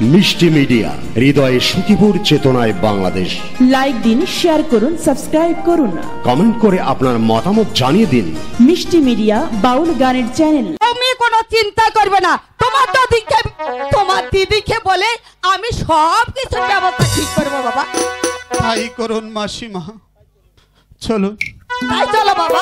মিষ্টি মিডিয়া হৃদয়ে সুখীপুর চেতনায় বাংলাদেশ। লাইক দিন শেয়ার করুন সাবস্ক্রাইব করুন। কমেন্ট করে আপনার মতামত জানিয়ে দিন। মিষ্টি মিডিয়া বাউল গানের চ্যানেল তুমি কোনো চিন্তা করবে না। তোমার দিদিকে তোমার দিদিকে বলে আমি সব কিছু ব্যবস্থা ঠিক করব বাবা। তাই করুন মাসিমা। চলো তাই চলো বাবা।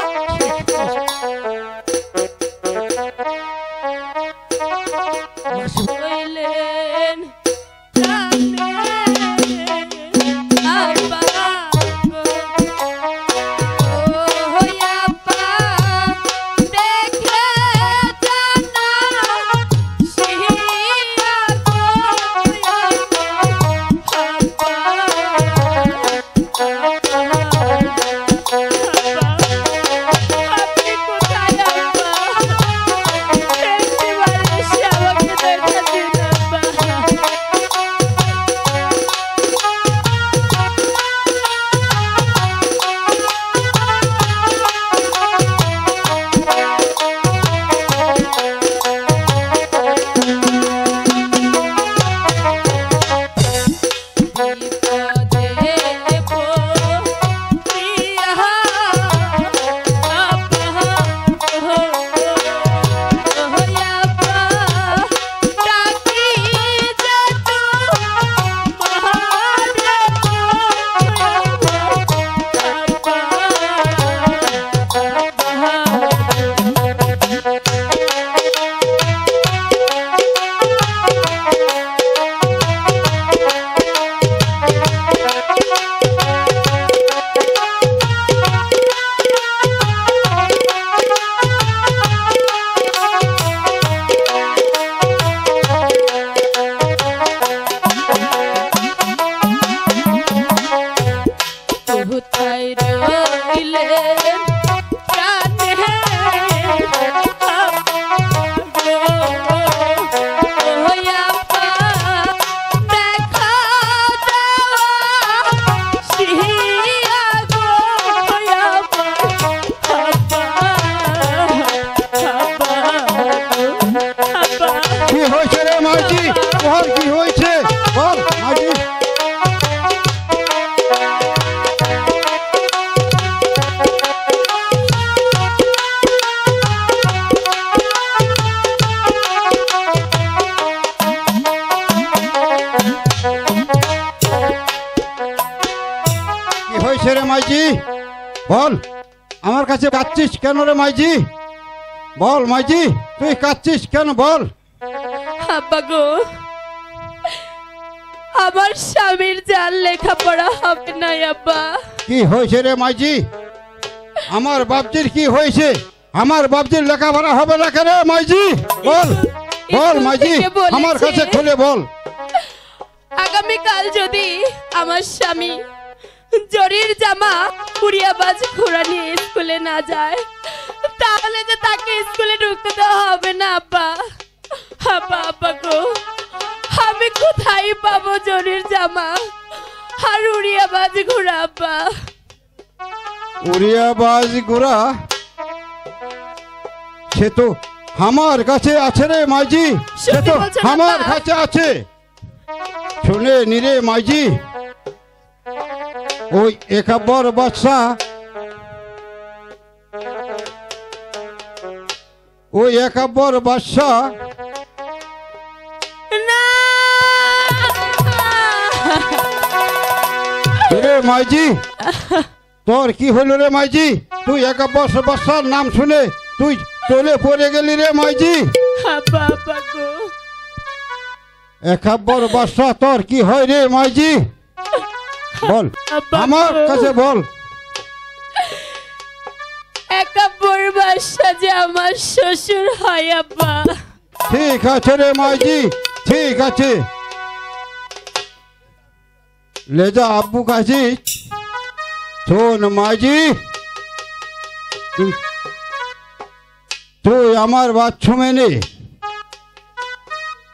রে মাইজি বল আমার কাছে কাঁদছিস কেন রে মাইজি? বল মাইজি তুই কাঁদছিস কেন বল? আব্বা গো আমার স্বামীর যার লেখাপড়া হবে না আব্বা। কি হয়েছে রে মাইজি? আমার বাপজির কি হয়েছে? আমার বাপজির লেখাপড়া হবে না কেন মাইজি? বল বল মাইজি আমার কাছে খুলে বল। আগামীকাল যদি আমার স্বামী জরির জামা পুরিয়াবাজ ঘোড়া নিয়ে স্কুলে না যায়। তাহলে যে তাকে স্কুলে ঢুকতে দেওয়া হবে না আব্বা আব্বা আব্বা গো আমি কোথায় পাবো জরির জামা? আর উড়িয়াবাজ ঘোড়া আব্বা উড়িয়াবাজ গুড়া সে তো আমার কাছে আছে রে মাইজি। সে তো আমার? কাছে আছে। শুনে নিরে মাইজি। ওই একাব্বর বাদশা ওই একাব্বর বাদশা না। রে মাইজি তোর কি হলো রে মাইজি? তুই একাব্বর বাদশার নাম শুনে তুই চলে পড়ে গেলি রে মাইজি। একাব্বর বাদশা তোর কি হয় রে মাইজি? বল। আমার কাছে বল। বাসা যে আমার শ্বশুর হয় আব্বা। ঠিক আছে রে মাইজি ঠিক আছে। লেজা আব্বু কাছি। শোন মাইজি তুই- তুই আমার বাচ্চু মেনে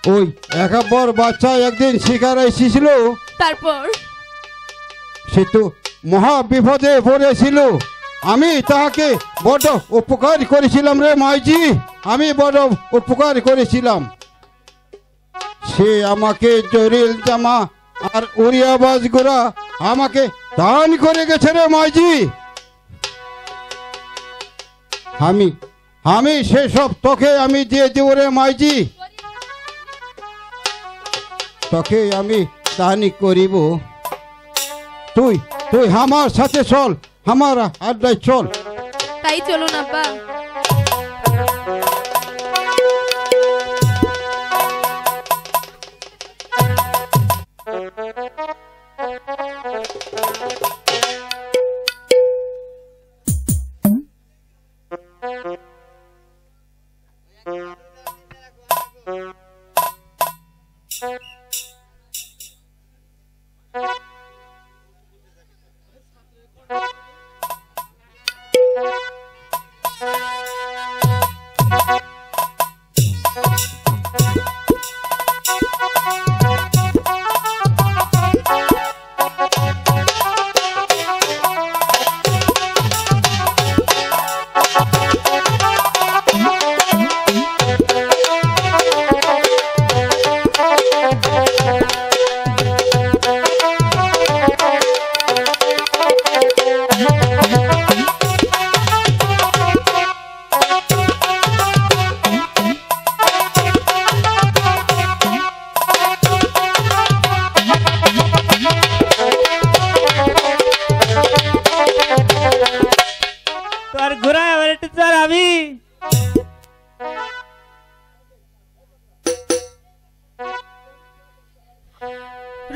ওই একাব্বর বাচ্চা একদিন শিকার এসেছিল। তারপর? সে তো মহা বিপদে পড়েছিল। আমি তাহাকে বড় উপকার করেছিলাম রে মাইজি, আমি বড় উপকার করেছিলাম। সে আমাকে জরিল জামা আর উড়িয়াবাজ গোড়া আমাকে দান করে গেছে রে মাইজি। আমি আমি সেসব তোকে আমি দিয়ে দেব রে মাইজি। তোকে আমি দানি করিব। তুই তুই আমার সাথে চল আমার আড্ডায় চল। তাই চলুন আব্বা।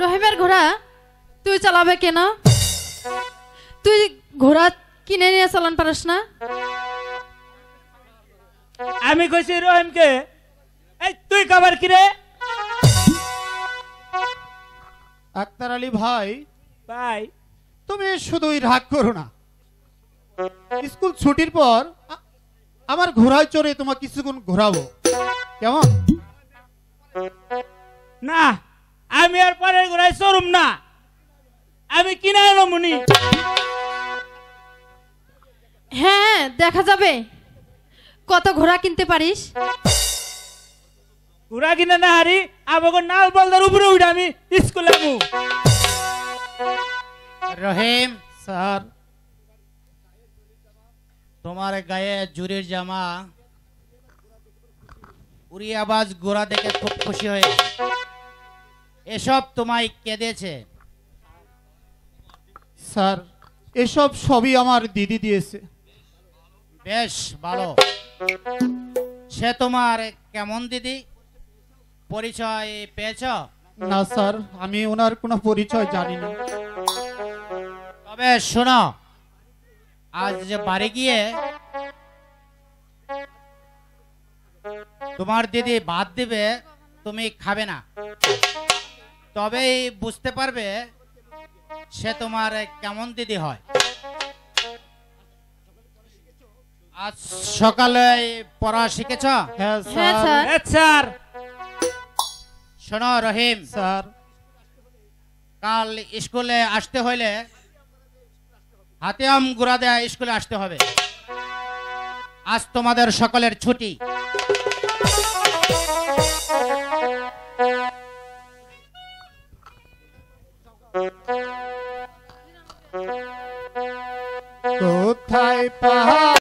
রহিমের ঘোড়া তুই চালাবে কেন? তুই ঘোড়া কিনে নিয়ে চালান পারিস না? আমি কইছি রহিমকে এই তুই খাবার কি রে আক্তার আলী ভাই ভাই। তুমি শুধুই রাগ করো না। স্কুল ছুটির পর আমার ঘোড়ায় চড়ে তোমাকে কিছুক্ষণ ঘোরাবো। কেমন? না আমি আর পরের ঘোড়ায় চড়ুম না। আমি কিনে এলো মুনি হ্যাঁ দেখা যাবে। কত ঘোড়া কিনতে পারিস? ঘোড়া কিনে না হারি আমাকে নাল বলদার উপরে উঠে আমি স্কুলে যাব। রহিম স্যার। তোমার গায়ে জুরির জামা উড়ি আবাজ গোড়া দেখে খুব খুশি হয়েছে। এসব তোমায় কে দিয়েছে স্যার এসব সবই আমার দিদি দিয়েছে। বেশ ভালো সে তোমার কেমন দিদি? পরিচয় পেয়েছ? না স্যার আমি ওনার কোনো পরিচয় জানি না। তবে শোনো আজ যে বাড়ি গিয়ে তোমার দিদি ভাত দিবে তুমি খাবে না। তবেই বুঝতে পারবে সে তোমার কেমন দিদি হয়। আজ সকালে পড়া শিখেছ? হ্যাঁ হ্যাঁ স্যার। স্যার শোনো রহিম। স্যার। কাল স্কুলে আসতে হইলে হাতে আম গুড়া দেয়া স্কুলে আসতে হবে। আজ তোমাদের সকলের ছুটি। paha.